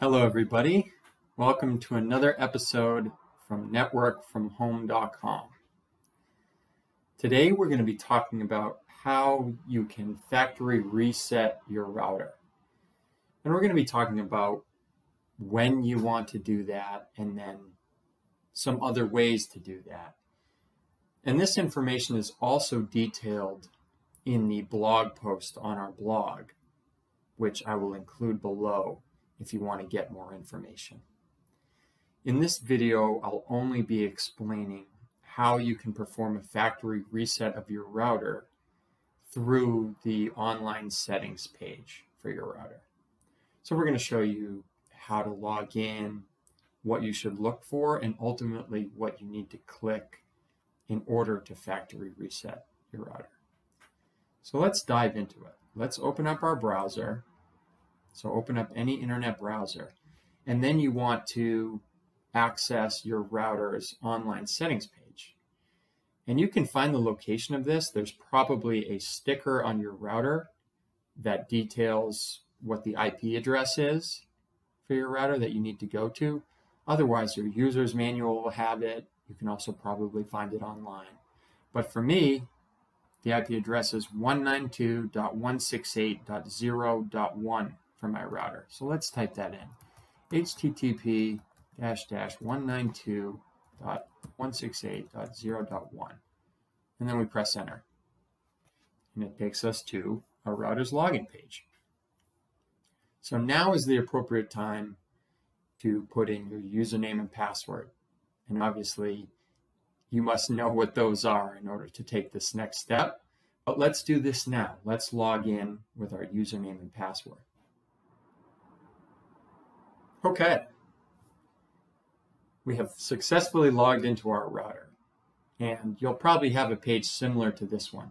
Hello, everybody. Welcome to another episode from networkfromhome.com. Today, we're going to be talking about how you can factory reset your router. And we're going to be talking about when you want to do that and then some other ways to do that. And this information is also detailed in the blog post on our blog, which I will include below if you want to get more information. In this video, I'll only be explaining how you can perform a factory reset of your router through the online settings page for your router. So we're going to show you how to log in, what you should look for, and ultimately what you need to click in order to factory reset your router. So let's dive into it. Let's open up our browser. So open up any internet browser. And then you want to access your router's online settings page. And you can find the location of this. There's probably a sticker on your router that details what the IP address is for your router that you need to go to. Otherwise, your user's manual will have it. You can also probably find it online. But for me, the IP address is 192.168.0.1 for my router. So let's type that in. HTTP dash dash 192.168.0.1. And then we press enter. And it takes us to our router's login page. So now is the appropriate time to put in your username and password. And obviously, you must know what those are in order to take this next step. But let's do this now. Let's log in with our username and password. Okay. We have successfully logged into our router. And you'll probably have a page similar to this one.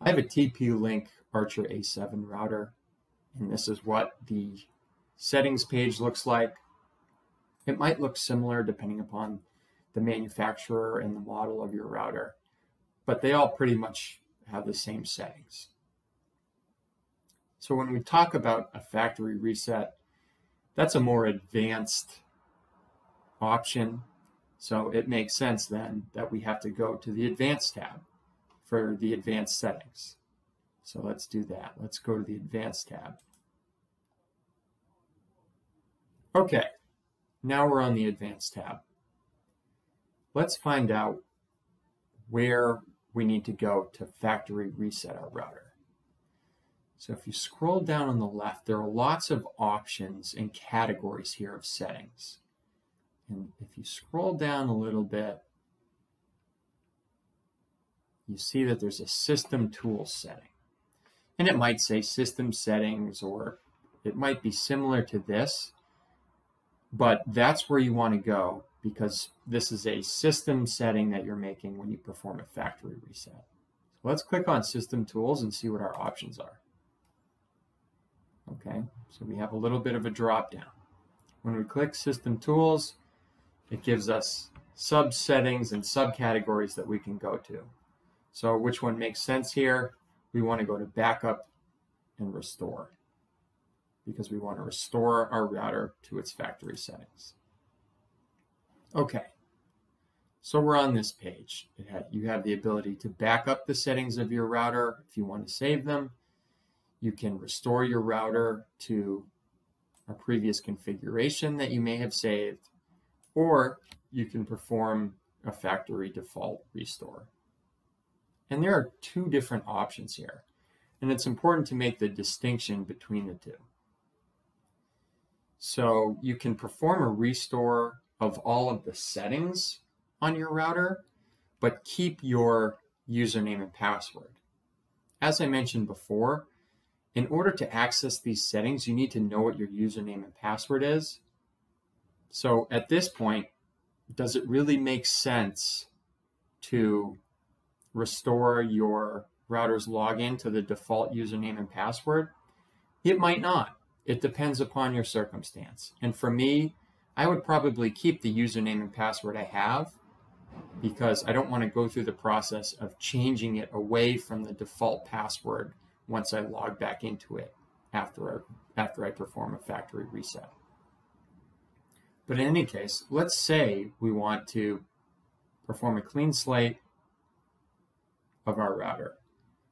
I have a TP-Link Archer A7 router, and this is what the settings page looks like. It might look similar depending upon the manufacturer and the model of your router, but they all pretty much have the same settings. So when we talk about a factory reset, that's a more advanced option. So it makes sense then that we have to go to the advanced tab for the advanced settings. So let's do that. Let's go to the advanced tab. Okay, now we're on the advanced tab. Let's find out where we need to go to factory reset our router. So if you scroll down on the left, there are lots of options and categories here of settings. And if you scroll down a little bit, you see that there's a system tools setting. And it might say system settings, or it might be similar to this, but that's where you want to go because this is a system setting that you're making when you perform a factory reset. So let's click on System Tools and see what our options are. Okay, so we have a little bit of a drop down. When we click System Tools, it gives us sub settings and subcategories that we can go to. So which one makes sense here? We want to go to Backup and Restore because we want to restore our router to its factory settings. Okay, so we're on this page. you have the ability to back up the settings of your router if you want to save them. You can restore your router to a previous configuration that you may have saved, or you can perform a factory default restore. And there are two different options here, and it's important to make the distinction between the two. So you can perform a restore of all of the settings on your router, but keep your username and password. As I mentioned before, in order to access these settings, you need to know what your username and password is. So at this point, does it really make sense to restore your router's login to the default username and password? It might not. It depends upon your circumstance. And for me, I would probably keep the username and password I have because I don't want to go through the process of changing it away from the default password once I log back into it after I, after I perform a factory reset. But in any case, let's say we want to perform a clean slate of our router.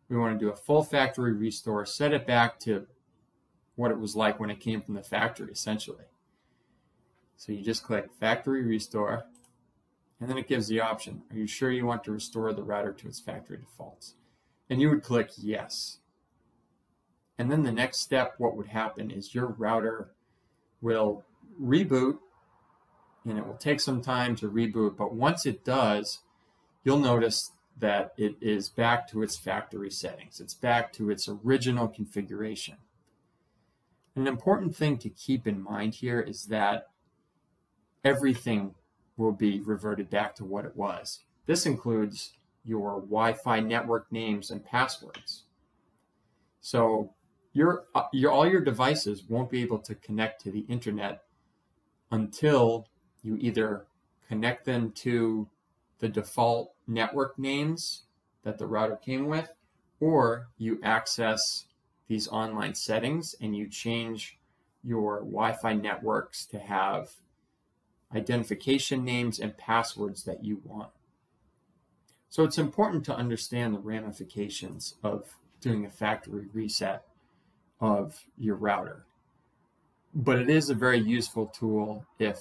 We want to do a full factory restore, set it back to what it was like when it came from the factory, essentially. So you just click factory restore, and then it gives the option. Are you sure you want to restore the router to its factory defaults? And you would click yes. And then the next step, what would happen is your router will reboot and it will take some time to reboot. But once it does, you'll notice that it is back to its factory settings. It's back to its original configuration. An important thing to keep in mind here is that everything will be reverted back to what it was. This includes your Wi-Fi network names and passwords. So your, uh, your all your devices won't be able to connect to the internet until you either connect them to the default network names that the router came with, or you access these online settings and you change your Wi-Fi networks to have identification names and passwords that you want. So it's important to understand the ramifications of doing a factory reset of your router. But it is a very useful tool if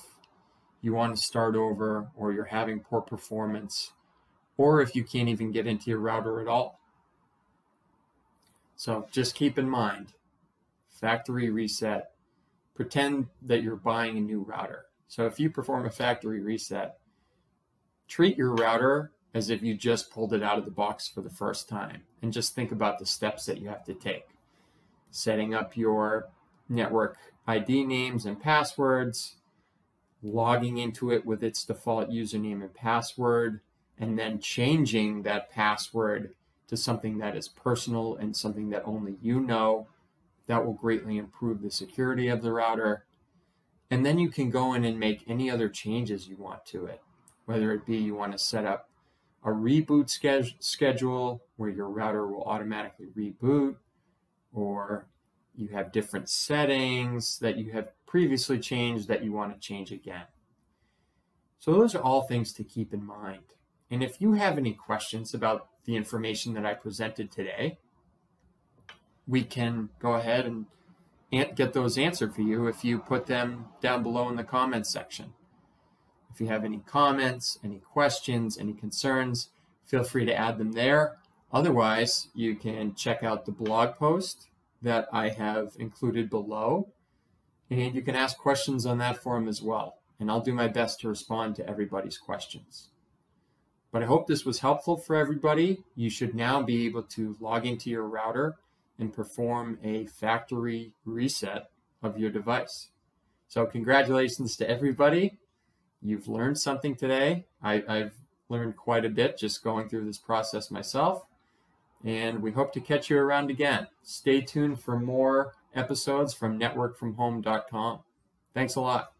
you want to start over or you're having poor performance or if you can't even get into your router at all. So just keep in mind, factory reset, pretend that you're buying a new router. So if you perform a factory reset, treat your router as if you just pulled it out of the box for the first time and just think about the steps that you have to take. Setting up your network ID names and passwords, logging into it with its default username and password, and then changing that password to something that is personal and something that only you know. That will greatly improve the security of the router. And then you can go in and make any other changes you want to it, whether it be you want to set up a reboot schedule where your router will automatically reboot, or you have different settings that you have previously changed that you want to change again. So those are all things to keep in mind. And if you have any questions about the information that I presented today, we can go ahead and get those answered for you if you put them down below in the comments section. If you have any comments, any questions, any concerns, feel free to add them there. Otherwise, you can check out the blog post that I have included below, and you can ask questions on that forum as well. And I'll do my best to respond to everybody's questions. But I hope this was helpful for everybody. You should now be able to log into your router and perform a factory reset of your device. So congratulations to everybody. You've learned something today. I, have learned quite a bit just going through this process myself. And we hope to catch you around again. Stay tuned for more episodes from networkfromhome.com. Thanks a lot.